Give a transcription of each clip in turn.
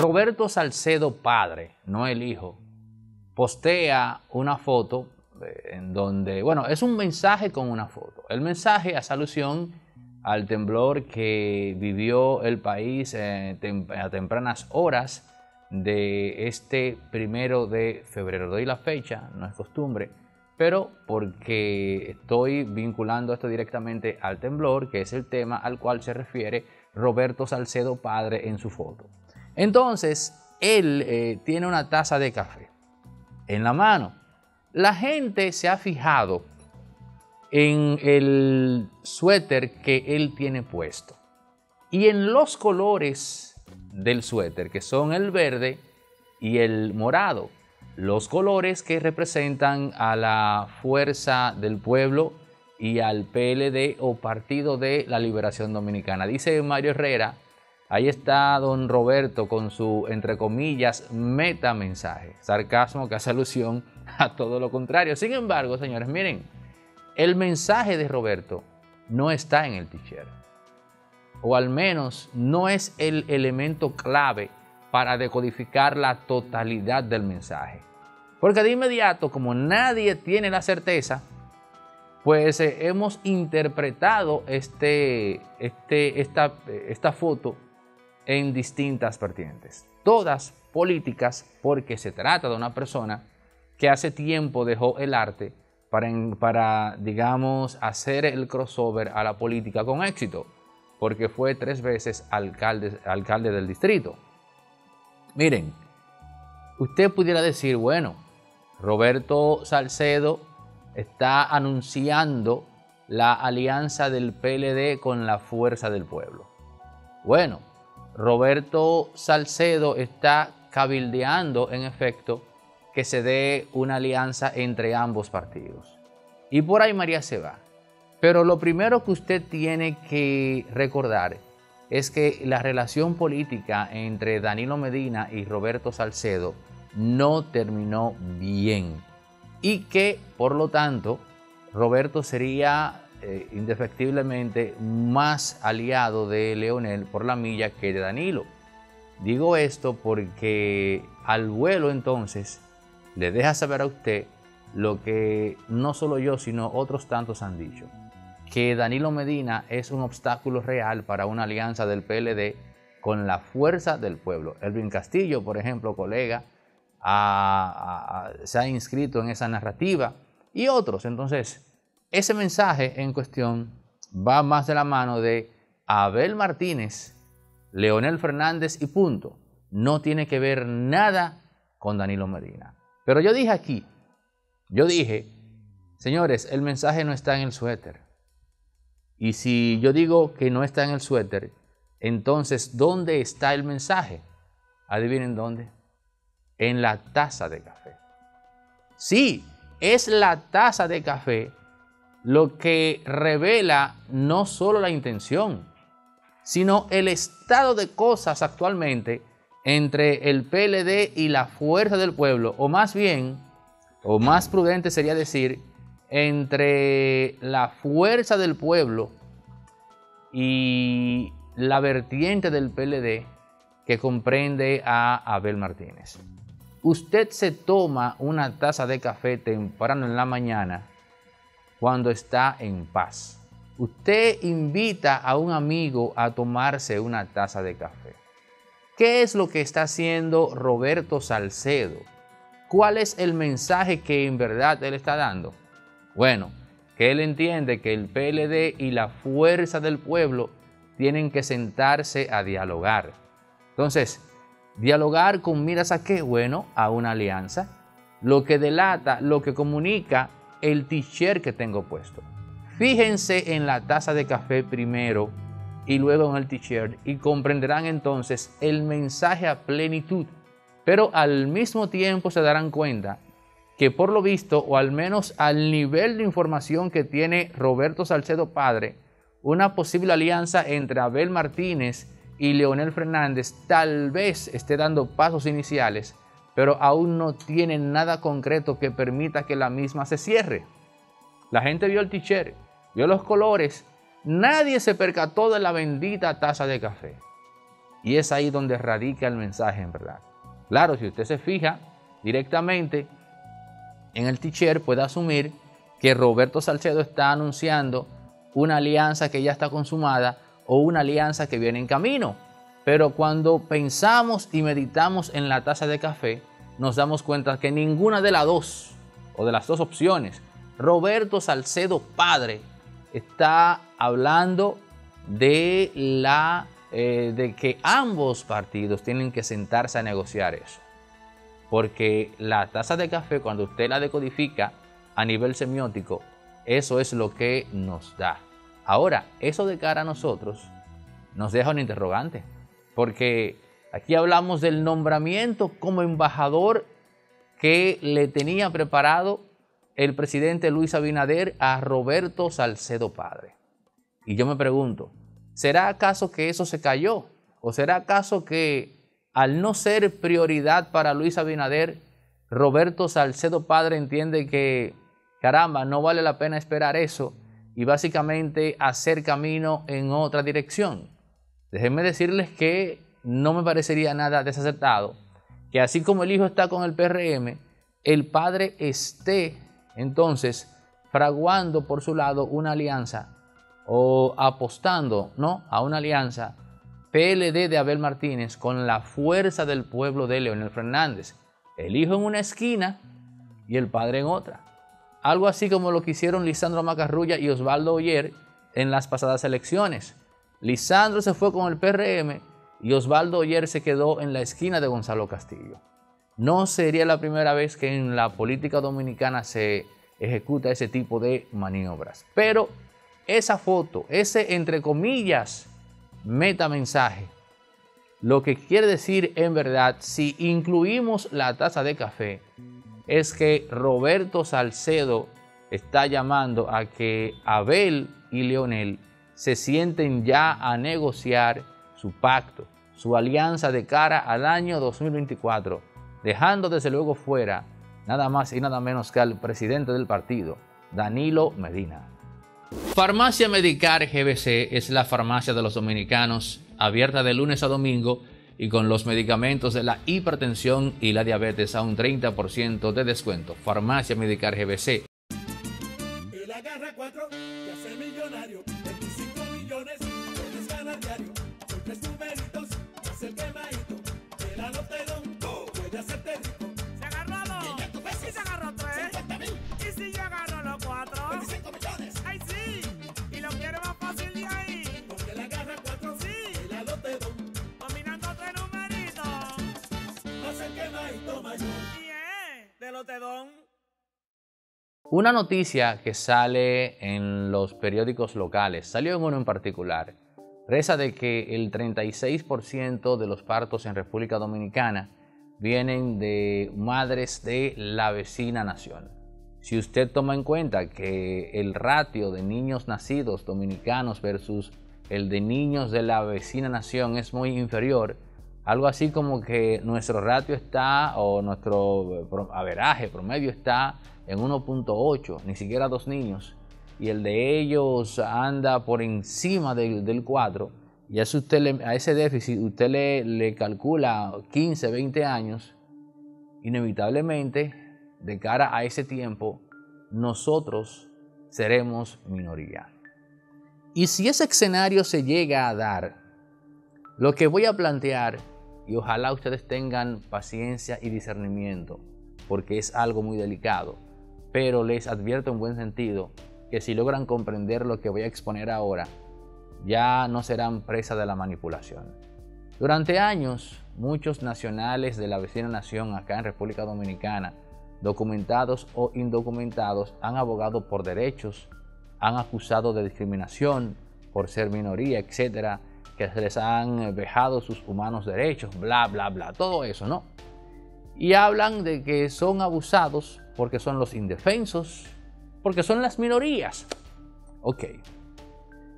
Roberto Salcedo padre, no el hijo, postea una foto eh, en donde, bueno, es un mensaje con una foto. El mensaje hace alusión al temblor que vivió el país a tempranas horas de este primero de febrero. Doy la fecha, no es costumbre, pero porque estoy vinculando esto directamente al temblor, que es el tema al cual se refiere Roberto Salcedo padre en su foto. Entonces, él eh, tiene una taza de café en la mano. La gente se ha fijado en el suéter que él tiene puesto y en los colores del suéter, que son el verde y el morado, los colores que representan a la fuerza del pueblo y al PLD o Partido de la Liberación Dominicana. Dice Mario Herrera, ahí está don Roberto con su, entre comillas, meta mensaje, sarcasmo que hace alusión a todo lo contrario. Sin embargo, señores, miren, el mensaje de Roberto no está en el t-shirt. O al menos no es el elemento clave para decodificar la totalidad del mensaje. Porque de inmediato, como nadie tiene la certeza, pues eh, hemos interpretado este, este, esta, esta foto en distintas vertientes. Todas políticas porque se trata de una persona que hace tiempo dejó el arte para, para, digamos, hacer el crossover a la política con éxito, porque fue tres veces alcalde, alcalde del distrito. Miren, usted pudiera decir, bueno, Roberto Salcedo está anunciando la alianza del PLD con la fuerza del pueblo. Bueno, Roberto Salcedo está cabildeando, en efecto, que se dé una alianza entre ambos partidos. Y por ahí María se va. Pero lo primero que usted tiene que recordar es que la relación política entre Danilo Medina y Roberto Salcedo no terminó bien. Y que, por lo tanto, Roberto sería eh, indefectiblemente más aliado de Leonel por la milla que de Danilo. Digo esto porque al vuelo entonces le deja saber a usted lo que no solo yo, sino otros tantos han dicho, que Danilo Medina es un obstáculo real para una alianza del PLD con la fuerza del pueblo. Elvin Castillo, por ejemplo, colega, se ha inscrito en esa narrativa y otros. Entonces, ese mensaje en cuestión va más de la mano de Abel Martínez, Leonel Fernández y punto. No tiene que ver nada con Danilo Medina. Pero yo dije aquí, yo dije, señores, el mensaje no está en el suéter. Y si yo digo que no está en el suéter, entonces, ¿dónde está el mensaje? Adivinen dónde. En la taza de café. Sí, es la taza de café lo que revela no solo la intención, sino el estado de cosas actualmente entre el PLD y la fuerza del pueblo, o más bien, o más prudente sería decir, entre la fuerza del pueblo y la vertiente del PLD que comprende a Abel Martínez. Usted se toma una taza de café temprano en la mañana cuando está en paz. Usted invita a un amigo a tomarse una taza de café. ¿Qué es lo que está haciendo Roberto Salcedo? ¿Cuál es el mensaje que en verdad él está dando? Bueno, que él entiende que el PLD y la fuerza del pueblo tienen que sentarse a dialogar. Entonces, dialogar con miras a qué? Bueno, a una alianza. Lo que delata, lo que comunica el t-shirt que tengo puesto. Fíjense en la taza de café primero y luego en el t-shirt y comprenderán entonces el mensaje a plenitud. Pero al mismo tiempo se darán cuenta que por lo visto, o al menos al nivel de información que tiene Roberto Salcedo Padre, una posible alianza entre Abel Martínez y Leonel Fernández tal vez esté dando pasos iniciales, pero aún no tiene nada concreto que permita que la misma se cierre. La gente vio el t-shirt, vio los colores Nadie se percató de la bendita taza de café. Y es ahí donde radica el mensaje en verdad. Claro, si usted se fija directamente en el teacher, puede asumir que Roberto Salcedo está anunciando una alianza que ya está consumada o una alianza que viene en camino. Pero cuando pensamos y meditamos en la taza de café, nos damos cuenta que ninguna de las dos, o de las dos opciones, Roberto Salcedo padre, está hablando de, la, eh, de que ambos partidos tienen que sentarse a negociar eso. Porque la taza de café, cuando usted la decodifica a nivel semiótico, eso es lo que nos da. Ahora, eso de cara a nosotros nos deja un interrogante. Porque aquí hablamos del nombramiento como embajador que le tenía preparado el presidente Luis Abinader a Roberto Salcedo Padre. Y yo me pregunto, ¿será acaso que eso se cayó? ¿O será acaso que al no ser prioridad para Luis Abinader, Roberto Salcedo Padre entiende que, caramba, no vale la pena esperar eso y básicamente hacer camino en otra dirección? Déjenme decirles que no me parecería nada desacertado que así como el hijo está con el PRM, el padre esté entonces fraguando por su lado una alianza o apostando ¿no? a una alianza PLD de Abel Martínez con la fuerza del pueblo de Leonel Fernández. El hijo en una esquina y el padre en otra. Algo así como lo que hicieron Lisandro Macarrulla y Osvaldo Oyer en las pasadas elecciones. Lisandro se fue con el PRM y Osvaldo Oyer se quedó en la esquina de Gonzalo Castillo. No sería la primera vez que en la política dominicana se ejecuta ese tipo de maniobras. Pero esa foto, ese entre comillas metamensaje, lo que quiere decir en verdad, si incluimos la taza de café, es que Roberto Salcedo está llamando a que Abel y Leonel se sienten ya a negociar su pacto, su alianza de cara al año 2024, dejando desde luego fuera nada más y nada menos que al presidente del partido, Danilo Medina. Farmacia Medicar GBC es la farmacia de los dominicanos, abierta de lunes a domingo y con los medicamentos de la hipertensión y la diabetes a un 30% de descuento. Farmacia Medicar GBC. El agarra 4 y hace millonario, Una noticia que sale en los periódicos locales, salió en uno en particular, reza de que el 36% de los partos en República Dominicana vienen de madres de la vecina nación. Si usted toma en cuenta que el ratio de niños nacidos dominicanos versus el de niños de la vecina nación es muy inferior, algo así como que nuestro ratio está, o nuestro averaje promedio está en 1.8, ni siquiera dos niños, y el de ellos anda por encima del, 4, y a, a ese déficit usted le, le calcula 15, 20 años, inevitablemente, de cara a ese tiempo, nosotros seremos minoría. Y si ese escenario se llega a dar, lo que voy a plantear y ojalá ustedes tengan paciencia y discernimiento, porque es algo muy delicado. Pero les advierto en buen sentido que si logran comprender lo que voy a exponer ahora, ya no serán presa de la manipulación. Durante años, muchos nacionales de la vecina nación acá en República Dominicana, documentados o indocumentados, han abogado por derechos, han acusado de discriminación por ser minoría, etcétera, que les han vejado sus humanos derechos, bla, bla, bla, todo eso, ¿no? Y hablan de que son abusados porque son los indefensos, porque son las minorías. Ok.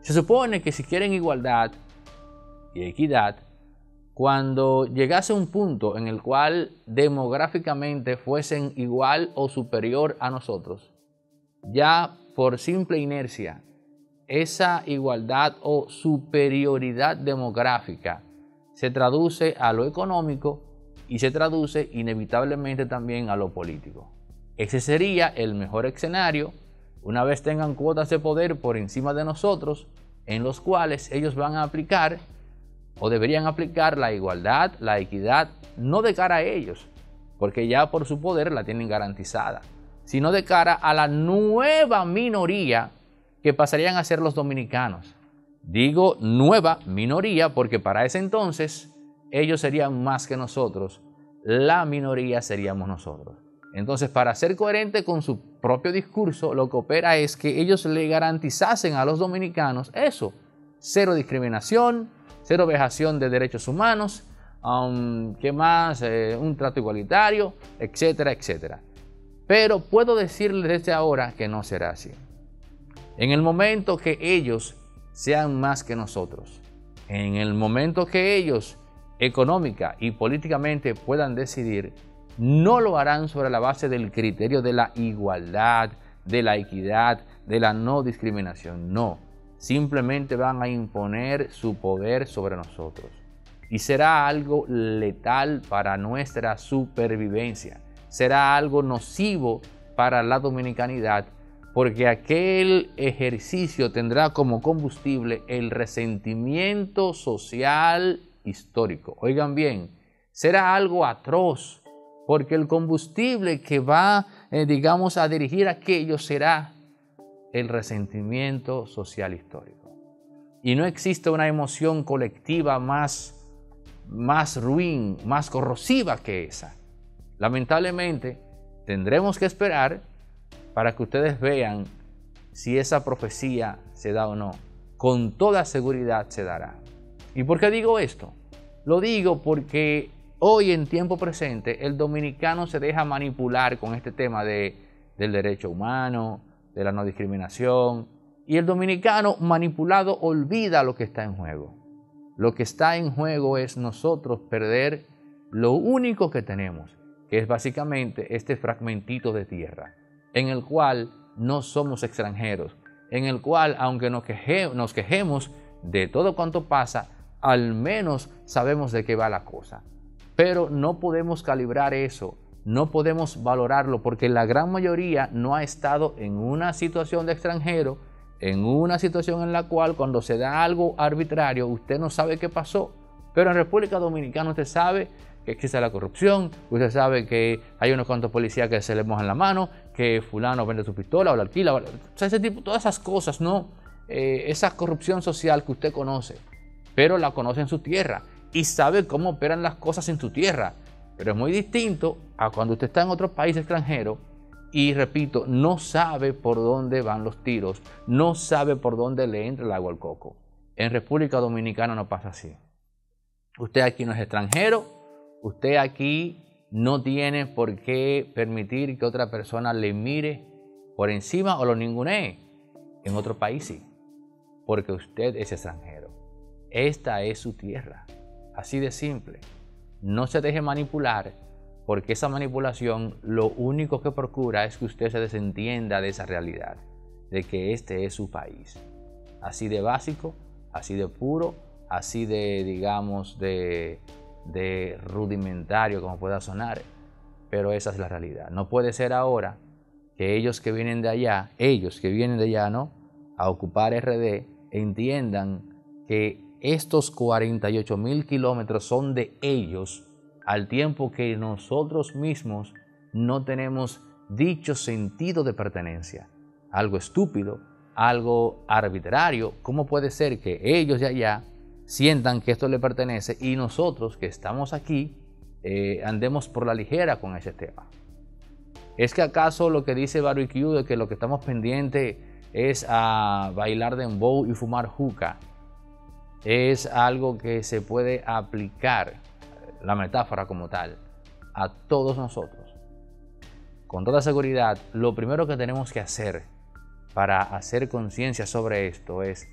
Se supone que si quieren igualdad y equidad, cuando llegase un punto en el cual demográficamente fuesen igual o superior a nosotros, ya por simple inercia esa igualdad o superioridad demográfica se traduce a lo económico y se traduce inevitablemente también a lo político. Ese sería el mejor escenario una vez tengan cuotas de poder por encima de nosotros, en los cuales ellos van a aplicar o deberían aplicar la igualdad, la equidad, no de cara a ellos, porque ya por su poder la tienen garantizada, sino de cara a la nueva minoría que pasarían a ser los dominicanos. Digo nueva minoría porque para ese entonces ellos serían más que nosotros, la minoría seríamos nosotros. Entonces, para ser coherente con su propio discurso, lo que opera es que ellos le garantizasen a los dominicanos eso, cero discriminación, cero vejación de derechos humanos, um, ¿qué más? Eh, un trato igualitario, etcétera, etcétera. Pero puedo decirles desde ahora que no será así. En el momento que ellos sean más que nosotros, en el momento que ellos económica y políticamente puedan decidir, no lo harán sobre la base del criterio de la igualdad, de la equidad, de la no discriminación. No, simplemente van a imponer su poder sobre nosotros. Y será algo letal para nuestra supervivencia. Será algo nocivo para la dominicanidad porque aquel ejercicio tendrá como combustible el resentimiento social histórico. Oigan bien, será algo atroz porque el combustible que va, eh, digamos, a dirigir aquello será el resentimiento social histórico. Y no existe una emoción colectiva más, más ruin, más corrosiva que esa. Lamentablemente, tendremos que esperar para que ustedes vean si esa profecía se da o no. Con toda seguridad se dará. ¿Y por qué digo esto? Lo digo porque Hoy en tiempo presente el dominicano se deja manipular con este tema de, del derecho humano, de la no discriminación, y el dominicano manipulado olvida lo que está en juego. Lo que está en juego es nosotros perder lo único que tenemos, que es básicamente este fragmentito de tierra, en el cual no somos extranjeros, en el cual, aunque nos, nos quejemos de todo cuanto pasa, al menos sabemos de qué va la cosa. Pero no podemos calibrar eso, no podemos valorarlo porque la gran mayoría no ha estado en una situación de extranjero, en una situación en la cual cuando se da algo arbitrario usted no sabe qué pasó. Pero en República Dominicana usted sabe que existe la corrupción, usted sabe que hay unos cuantos policías que se le mojan la mano, que fulano vende su pistola o la alquila, o sea, ese tipo, todas esas cosas, ¿no? Eh, esa corrupción social que usted conoce, pero la conoce en su tierra y sabe cómo operan las cosas en su tierra. Pero es muy distinto a cuando usted está en otro país extranjero y, repito, no sabe por dónde van los tiros, no sabe por dónde le entra el agua al coco. En República Dominicana no pasa así. Usted aquí no es extranjero, usted aquí no tiene por qué permitir que otra persona le mire por encima o lo ningunee. En otro país sí, porque usted es extranjero. Esta es su tierra. Así de simple. No se deje manipular porque esa manipulación lo único que procura es que usted se desentienda de esa realidad, de que este es su país. Así de básico, así de puro, así de, digamos, de, de rudimentario como pueda sonar, pero esa es la realidad. No puede ser ahora que ellos que vienen de allá, ellos que vienen de allá, ¿no? A ocupar RD, entiendan que estos 48 mil kilómetros son de ellos, al tiempo que nosotros mismos no tenemos dicho sentido de pertenencia. Algo estúpido, algo arbitrario. ¿Cómo puede ser que ellos de allá sientan que esto le pertenece y nosotros que estamos aquí eh, andemos por la ligera con ese tema? ¿Es que acaso lo que dice Barbecue de que lo que estamos pendientes es a bailar de dembow y fumar juca? es algo que se puede aplicar, la metáfora como tal, a todos nosotros. Con toda seguridad, lo primero que tenemos que hacer para hacer conciencia sobre esto es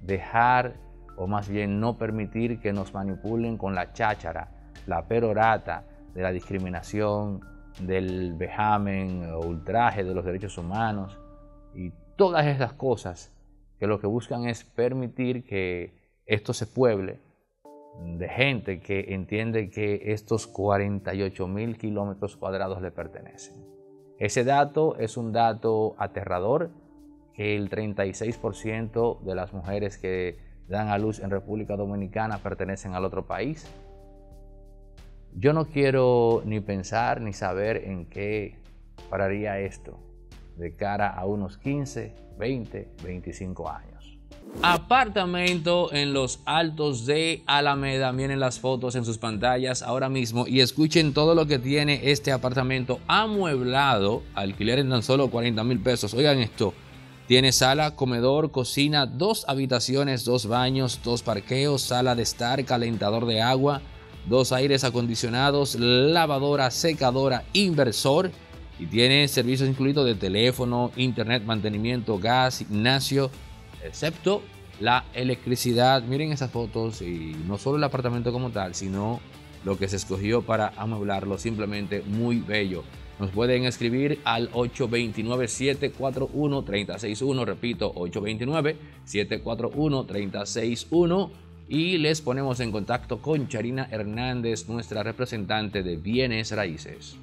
dejar, o más bien no permitir que nos manipulen con la cháchara, la perorata de la discriminación, del vejamen o ultraje de los derechos humanos y todas esas cosas que lo que buscan es permitir que esto se pueble de gente que entiende que estos 48 mil kilómetros cuadrados le pertenecen. Ese dato es un dato aterrador, que el 36% de las mujeres que dan a luz en República Dominicana pertenecen al otro país. Yo no quiero ni pensar ni saber en qué pararía esto de cara a unos 15, 20, 25 años. Apartamento en los altos de Alameda. Miren las fotos en sus pantallas ahora mismo y escuchen todo lo que tiene este apartamento amueblado. Alquiler en tan solo 40 mil pesos. Oigan esto. Tiene sala, comedor, cocina, dos habitaciones, dos baños, dos parqueos, sala de estar, calentador de agua, dos aires acondicionados, lavadora, secadora, inversor y tiene servicios incluidos de teléfono, internet, mantenimiento, gas, gimnasio, excepto la electricidad. Miren esas fotos y no solo el apartamento como tal, sino lo que se escogió para amueblarlo, simplemente muy bello. Nos pueden escribir al 829-741-361, repito, 829-741-361 y les ponemos en contacto con Charina Hernández, nuestra representante de bienes raíces.